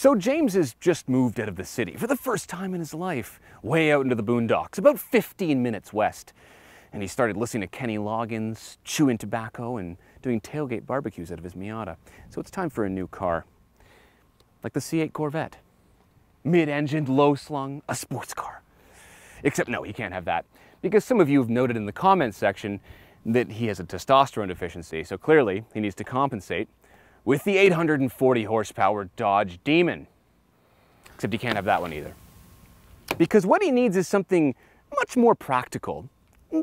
So James has just moved out of the city for the first time in his life, way out into the boondocks, about 15 minutes west. And he started listening to Kenny Loggins, chewing tobacco, and doing tailgate barbecues out of his Miata. So it's time for a new car, like the C8 Corvette. Mid-engined, low-slung, a sports car. Except no, he can't have that, because some of you have noted in the comments section that he has a testosterone deficiency, so clearly he needs to compensate with the 840 horsepower Dodge Demon. Except he can't have that one either. Because what he needs is something much more practical,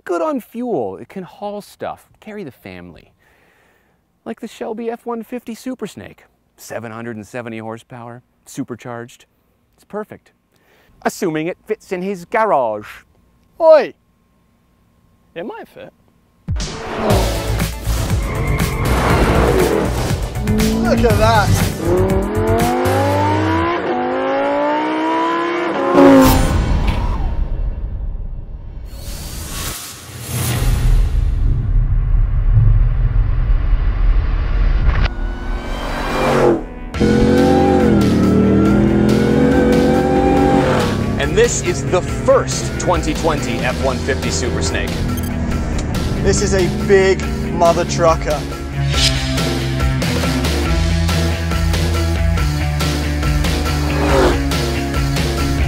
good on fuel. It can haul stuff, carry the family. Like the Shelby F-150 Super Snake, 770 horsepower, supercharged. It's perfect. Assuming it fits in his garage. Oi! It might fit. Look at that! And this is the first 2020 F-150 Super Snake. This is a big mother trucker.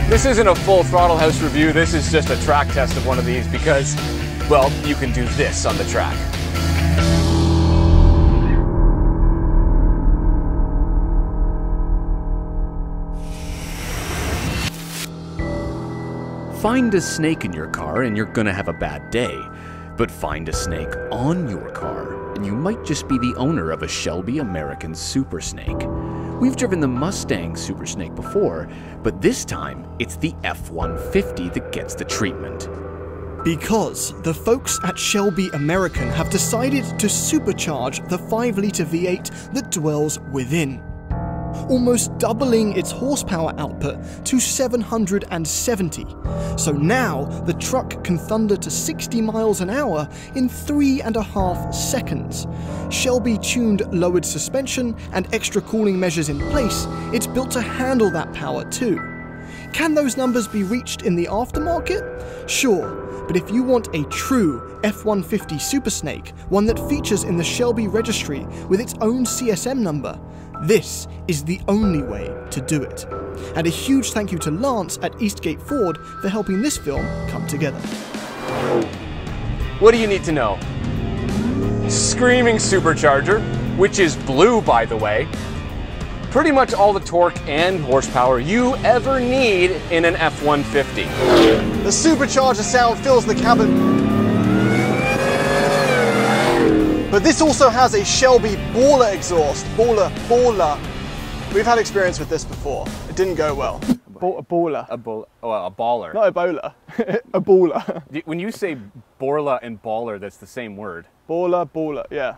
This isn't a full throttle house review, this is just a track test of one of these because, well, you can do this on the track. Find a snake in your car and you're gonna have a bad day. But find a snake on your car and you might just be the owner of a Shelby American Super Snake. We've driven the Mustang Super Snake before, but this time it's the F 150 that gets the treatment. Because the folks at Shelby American have decided to supercharge the 5 litre V8 that dwells within, almost doubling its horsepower output to 770. So now the truck can thunder to 60 miles an hour in three and a half seconds. Shelby tuned lowered suspension and extra cooling measures in place, it's built to handle that power too. Can those numbers be reached in the aftermarket? Sure, but if you want a true F 150 Super Snake, one that features in the Shelby registry with its own CSM number, this is the only way to do it. And a huge thank you to Lance at Eastgate Ford for helping this film come together. What do you need to know? Screaming supercharger, which is blue by the way. Pretty much all the torque and horsepower you ever need in an F 150. The supercharger sound fills the cabin. But this also has a Shelby baller exhaust. Baller, baller. We've had experience with this before. It didn't go well. Ba- a baller. A, bull, oh, a baller. Not a bowler. a baller. When you say borla and baller, that's the same word. Baller, baller, yeah.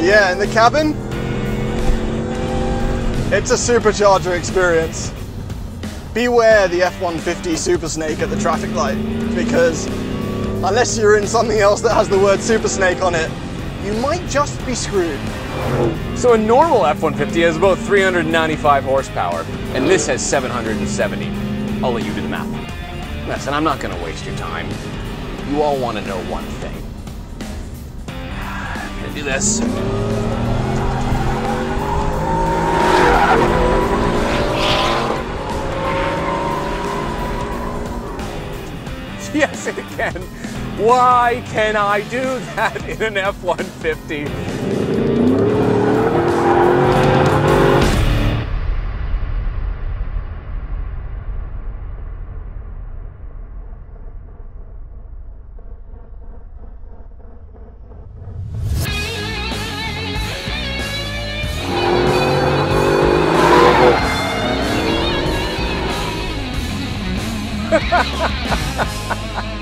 Yeah, in the cabin, it's a supercharger experience. Beware the F-150 Super Snake at the traffic light, because unless you're in something else that has the word Super Snake on it, you might just be screwed. So a normal F-150 has about 395 horsepower, and this has 770. I'll let you do the math. Listen, I'm not gonna waste your time. You all wanna know one thing. I'm gonna do this. Can. Why can I do that in an F-150?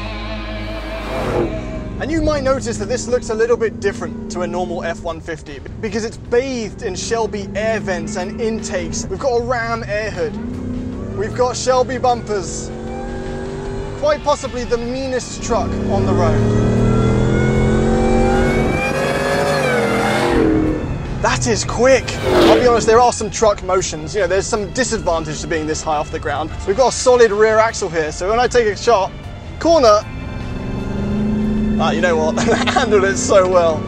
And you might notice that this looks a little bit different to a normal F-150 because it's bathed in Shelby air vents and intakes. We've got a Ram air hood. We've got Shelby bumpers. Quite possibly the meanest truck on the road. That is quick. I'll be honest, there are some truck motions. You know, there's some disadvantage to being this high off the ground. We've got a solid rear axle here, so when I take a shot, corner, ah, you know what, handled it so well.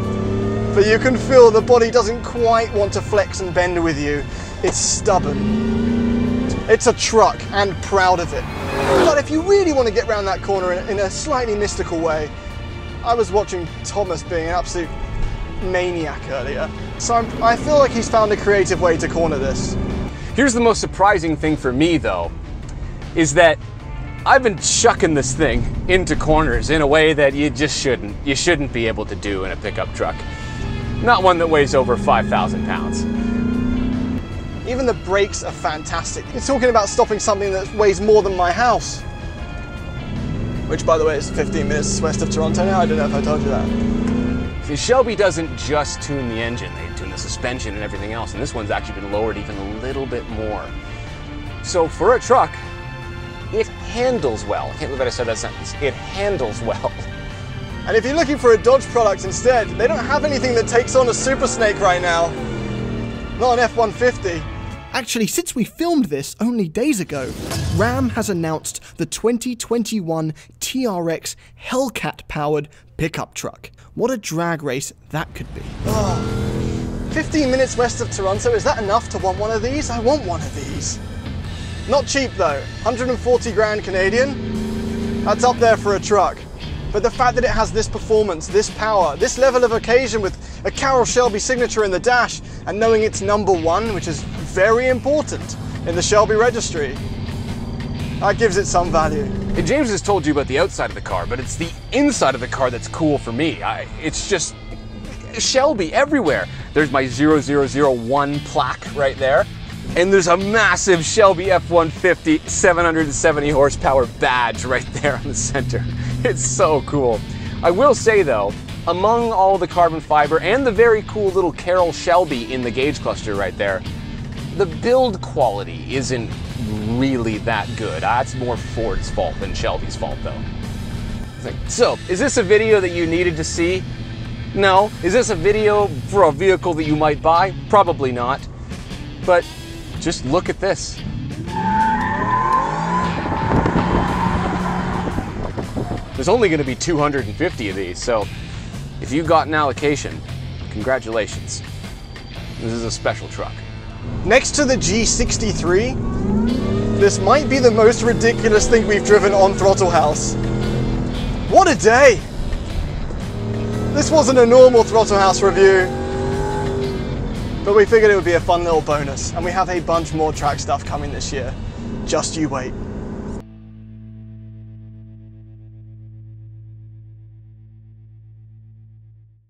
But you can feel the body doesn't quite want to flex and bend with you. It's stubborn. It's a truck and proud of it. But if you really want to get around that corner in, in a slightly mystical way, I was watching Thomas being an absolute maniac earlier. So I'm, I feel like he's found a creative way to corner this. Here's the most surprising thing for me, though, is that I've been chucking this thing into corners in a way that you just shouldn't. You shouldn't be able to do in a pickup truck. Not one that weighs over 5,000 pounds. Even the brakes are fantastic. You're talking about stopping something that weighs more than my house. Which, by the way, is 15 minutes west of Toronto now. I don't know if I told you that. See, Shelby doesn't just tune the engine, they tune the suspension and everything else, and this one's actually been lowered even a little bit more. So for a truck, it handles well. I can't believe I said that sentence. It handles well. And if you're looking for a Dodge product instead, they don't have anything that takes on a Super Snake right now. Not an F-150. Actually, since we filmed this only days ago, Ram has announced the 2021 TRX Hellcat powered pickup truck. What a drag race that could be. Ah, 15 minutes west of Toronto, is that enough to want one of these? I want one of these. Not cheap though, 140 grand Canadian. That's up there for a truck. But the fact that it has this performance, this power, this level of occasion with a Carroll Shelby signature in the dash and knowing it's number one, which is very important in the Shelby registry, that gives it some value. And James has told you about the outside of the car, but it's the inside of the car that's cool for me. I, it's just Shelby everywhere. There's my 0001 plaque right there. And there's a massive Shelby F-150 770 horsepower badge right there on the center. It's so cool. I will say though, among all the carbon fiber and the very cool little Carroll Shelby in the gauge cluster right there, the build quality isn't really that good. Ah, That's more Ford's fault than Shelby's fault though. So, is this a video that you needed to see? No. Is this a video for a vehicle that you might buy? Probably not. But just look at this. There's only going to be 250 of these, so if you got an allocation, congratulations. This is a special truck. Next to the G63, this might be the most ridiculous thing we've driven on Throttle House. What a day! This wasn't a normal Throttle House review, but we figured it would be a fun little bonus, and we have a bunch more track stuff coming this year. Just you wait.